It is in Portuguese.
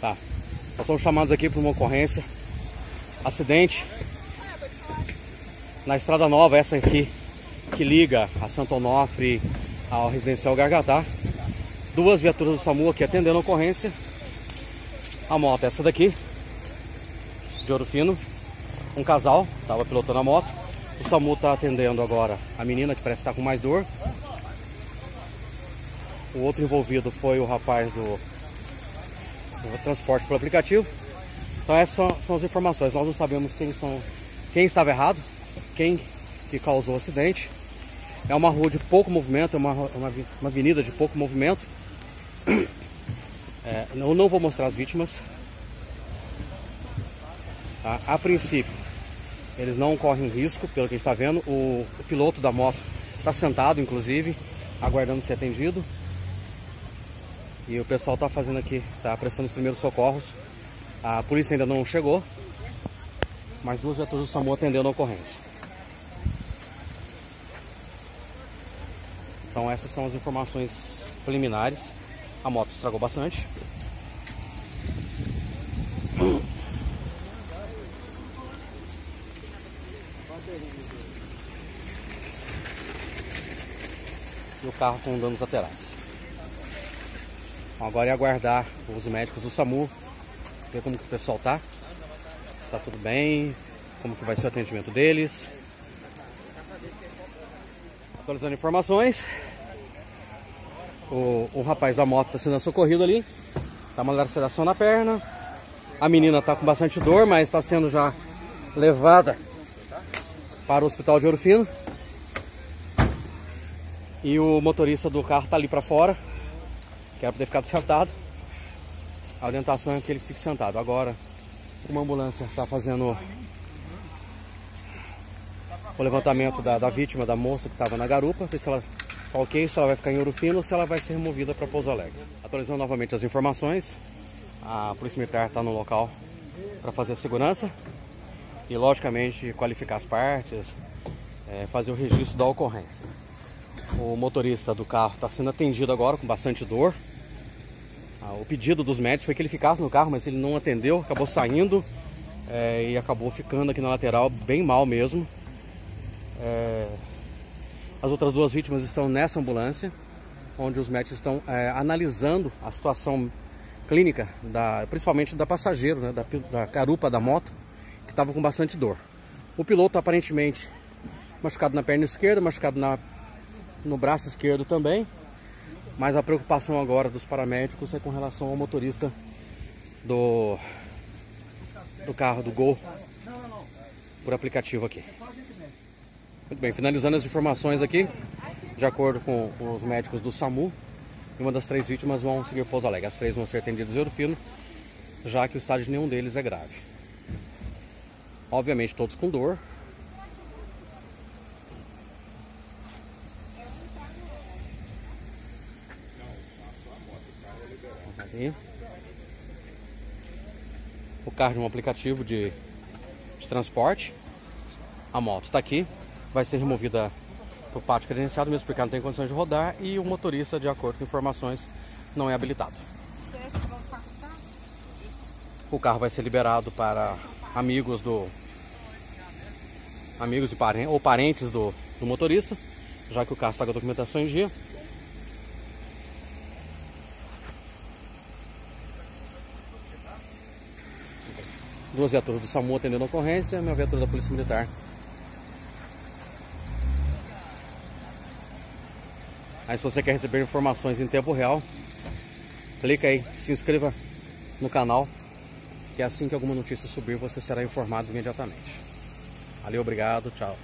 Tá. Nós somos chamados aqui para uma ocorrência. Acidente. Na estrada nova, essa aqui, que liga a Santo Onofre ao residencial Gargatá. Duas viaturas do SAMU aqui atendendo a ocorrência. A moto é essa daqui, de Ouro Fino. Um casal, estava pilotando a moto. O SAMU está atendendo agora a menina que parece estar tá com mais dor. O outro envolvido foi o rapaz do, transporte pelo aplicativo. Então essas são, são, as informações. Nós não sabemos quem são, quem estava errado, quem que causou o acidente. É uma rua de pouco movimento, é uma, uma, uma avenida de pouco movimento. É, eu não vou mostrar as vítimas. Tá? A princípio, eles não correm risco, pelo que a gente está vendo. O, o piloto da moto está sentado, inclusive, aguardando ser atendido. E o pessoal está fazendo aqui, está prestando os primeiros socorros. A polícia ainda não chegou, mas duas viaturas do SAMU atendendo a ocorrência. Então essas são as informações preliminares. A moto estragou bastante. E o carro com danos laterais. Agora é aguardar os médicos do SAMU, ver como que o pessoal tá. Se está tudo bem, como que vai ser o atendimento deles. Atualizando informações. O, o rapaz da moto está sendo socorrido ali. Tá uma laceração na perna. A menina está com bastante dor, mas está sendo já levada para o hospital de Ouro Fino. E o motorista do carro está ali para fora, que era para ter ficado sentado. A orientação é que ele fique sentado. Agora, uma ambulância está fazendo o levantamento da, da, vítima, da moça que estava na garupa, ver se ela tá ok, se ela vai ficar em Ouro Fino ou se ela vai ser removida para Pouso Alegre. Atualizando novamente as informações, a Polícia Militar está no local para fazer a segurança e, logicamente, qualificar as partes, é, fazer o registro da ocorrência. O motorista do carro está sendo atendido agora com bastante dor. Ah, o pedido dos médicos foi que ele ficasse no carro, mas ele não atendeu, acabou saindo é, e acabou ficando aqui na lateral bem mal mesmo. É, as outras duas vítimas estão nessa ambulância, onde os médicos estão é, analisando a situação clínica, da, principalmente da passageiro, né, da, da carupa da moto, que estava com bastante dor. O piloto aparentemente machucado na perna esquerda, machucado na, no braço esquerdo também. Mas a preocupação agora dos paramédicos é com relação ao motorista do, do carro, do Gol, por aplicativo aqui. Muito bem, finalizando as informações aqui, de acordo com os médicos do SAMU, uma das três vítimas vão seguir Pouso Alegre. As três vão ser atendidas em Ouro Fino, já que o estágio de nenhum deles é grave. Obviamente todos com dor. O carro de um aplicativo de, de transporte. A moto está aqui. Vai ser removida para o pátio credenciado, mesmo porque não tem condições de rodar. E o motorista, de acordo com informações, não é habilitado. O carro vai ser liberado para amigos do amigos e parentes, ou parentes do, do motorista, já que o carro está com a documentação em dia. Duas viaturas do SAMU atendendo a ocorrência, minha viatura da Polícia Militar. Aí se você quer receber informações em tempo real, clica aí, se inscreva no canal que assim que alguma notícia subir, você será informado imediatamente. Valeu, obrigado, tchau.